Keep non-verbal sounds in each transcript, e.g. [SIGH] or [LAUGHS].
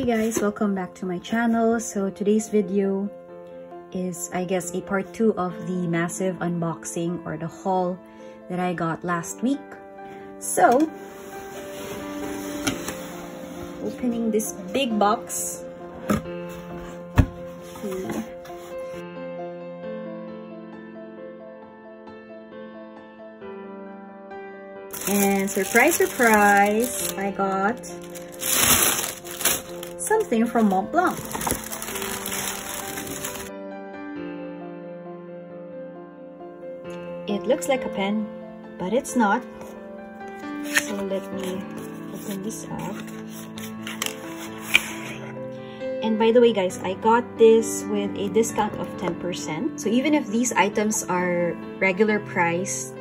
Hey guys, welcome back to my channel. So today's video is I guess a part 2 of the massive unboxing or the haul that I got last week. So, opening this big box. And surprise, surprise, I got something from Montblanc. It looks like a pen, but it's not. So let me open this up. And by the way guys, I got this with a discount of 10%. So even if these items are regular price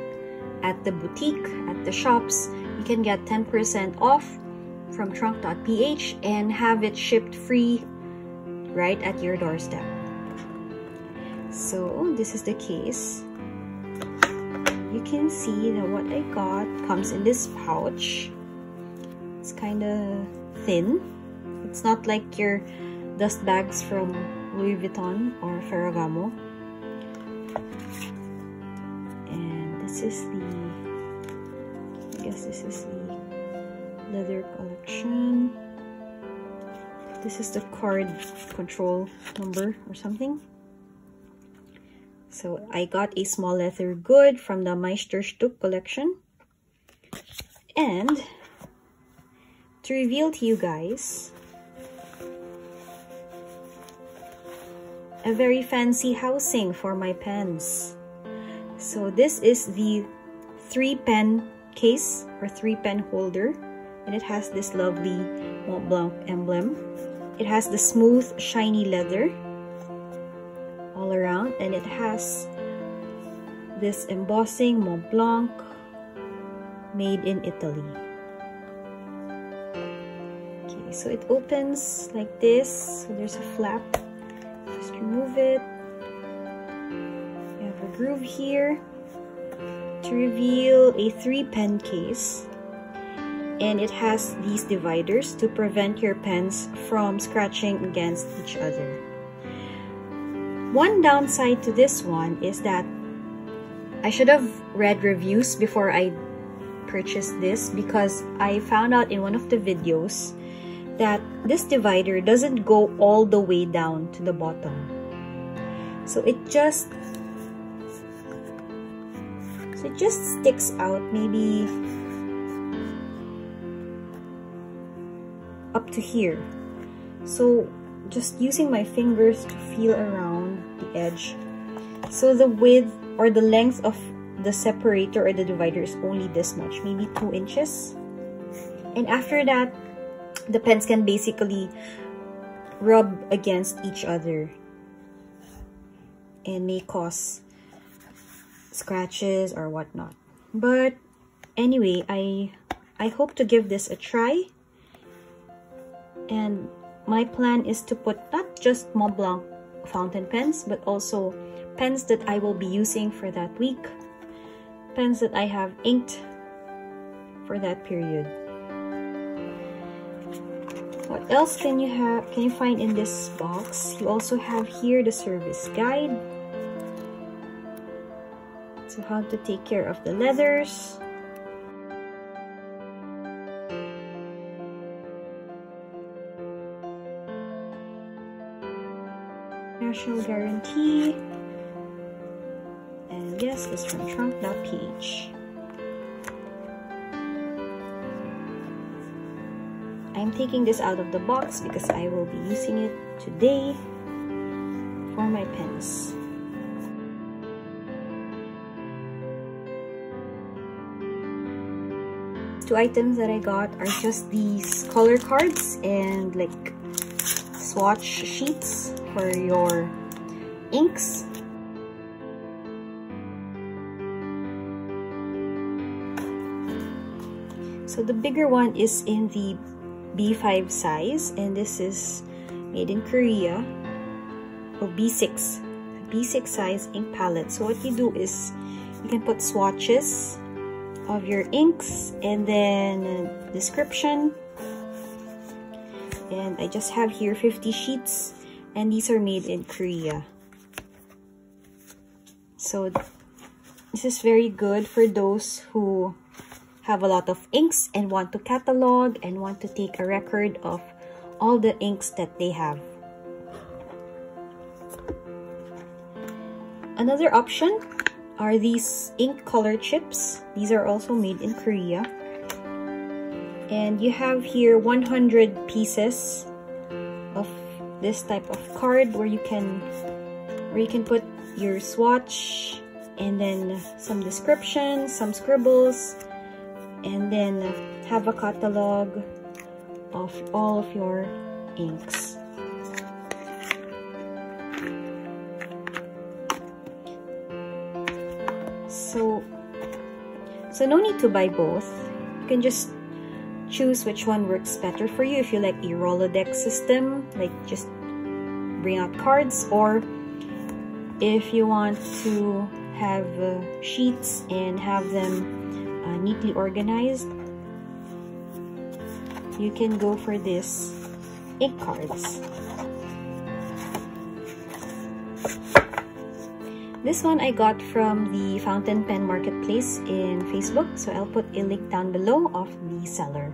at the boutique, at the shops, you can get 10% off from trunc.ph and have it shipped free right at your doorstep. So this is the case. You can see that what I got comes in this pouch. It's kind of thin. It's not like your dust bags from Louis Vuitton or Ferragamo. And this is the, I guess this is the leather collection. This is the card control number or something. So I got a small leather good from the Meisterstück collection. And to reveal to you guys, a very fancy housing for my pens. So this is the three pen case or three pen holder and it has this lovely Montblanc emblem. It has the smooth, shiny leather all around and it has this embossing Montblanc made in Italy. Okay, so it opens like this. So there's a flap. Just remove it. You have a groove here to reveal a three pen case and it has these dividers to prevent your pens from scratching against each other. One downside to this one is that I should have read reviews before I purchased this because I found out in one of the videos that this divider doesn't go all the way down to the bottom. So it just so it just sticks out maybe up to here. So just using my fingers to feel around the edge. So the width or the length of the separator or the divider is only this much, maybe 2 inches. And after that, the pens can basically rub against each other and may cause scratches or whatnot. But anyway, I I hope to give this a try and my plan is to put not just Mont fountain pens but also pens that I will be using for that week pens that I have inked for that period. What else can you have can you find in this box? You also have here the service guide. So how to take care of the leathers national guarantee. And yes, it's from trunc.ph. I'm taking this out of the box because I will be using it today for my pens. Two items that I got are just these color cards and like swatch sheets for your inks. So the bigger one is in the B5 size and this is made in Korea. Or B6. B6 size ink palette. So what you do is you can put swatches of your inks and then description and I just have here 50 sheets and these are made in Korea. So this is very good for those who have a lot of inks and want to catalog and want to take a record of all the inks that they have. Another option are these ink color chips. These are also made in Korea and you have here 100 pieces of this type of card where you can where you can put your swatch and then some descriptions some scribbles and then have a catalog of all of your inks. So so no need to buy both. You can just choose which one works better for you. If you like a Rolodex system like just bring out cards or if you want to have uh, sheets and have them uh, neatly organized you can go for this ink cards This one I got from the Fountain Pen Marketplace in Facebook, so I'll put a link down below of the seller.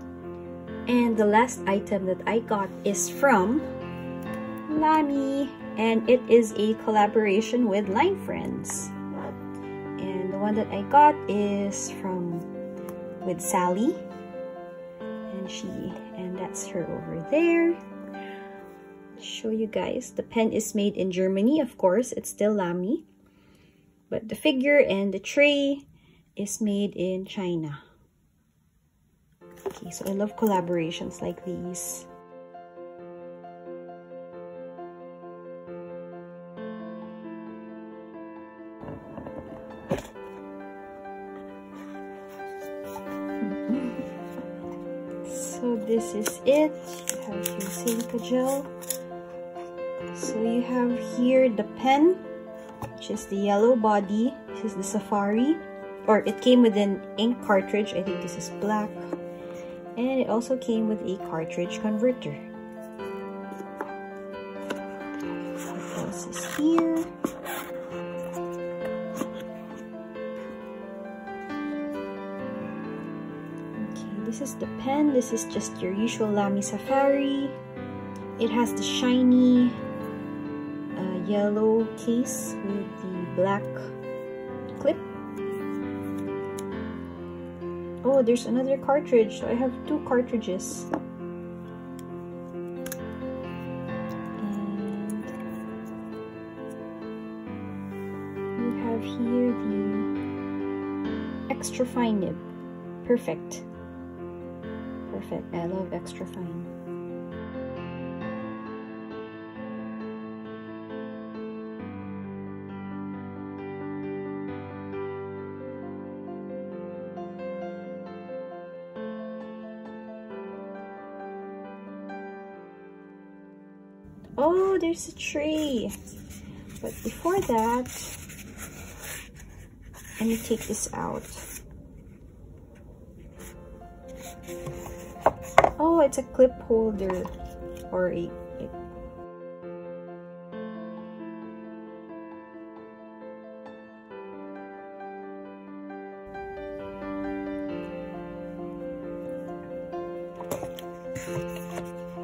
And the last item that I got is from Lamy, and it is a collaboration with Line Friends. And the one that I got is from with Sally, and she, and that's her over there show you guys. The pen is made in Germany, of course. It's still Lamy. But the figure and the tray is made in China. Okay, so I love collaborations like these. [LAUGHS] so this is it. You have your Cinca gel. So you have here the pen which is the yellow body. This is the Safari, or it came with an ink cartridge. I think this is black. And it also came with a cartridge converter. Else is here? Okay, this is the pen. This is just your usual Lamy Safari. It has the shiny yellow case with the black clip. Oh, there's another cartridge. So I have two cartridges. And you have here the extra fine nib. Perfect. Perfect. I love extra fine. Oh, there's a tree. But before that, let me take this out. Oh, it's a clip holder or a,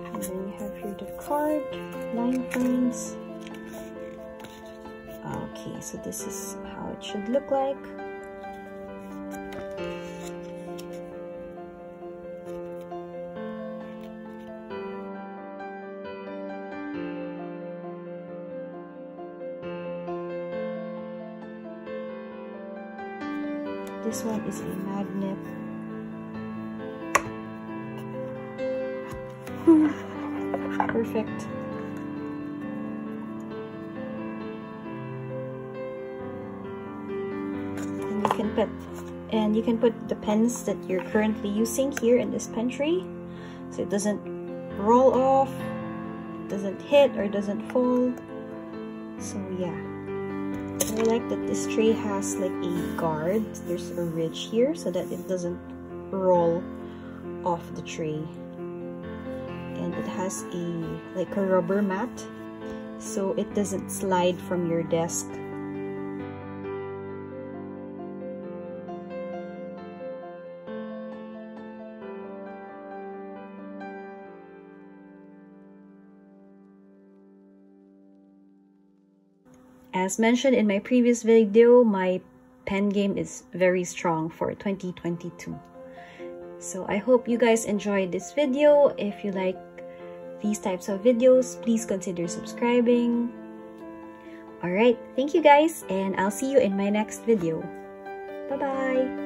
and then you have the card Line Friends okay so this is how it should look like. This one is a magnet. [LAUGHS] Perfect and you can put and you can put the pens that you're currently using here in this pen tray so it doesn't roll off doesn't hit or doesn't fall. So yeah. I like that this tray has like a guard. There's a ridge here so that it doesn't roll off the tray. And it has a like a rubber mat so it doesn't slide from your desk. As mentioned in my previous video, my pen game is very strong for 2022. So I hope you guys enjoyed this video. If you like these types of videos, please consider subscribing. Alright, thank you guys and I'll see you in my next video. Bye-bye!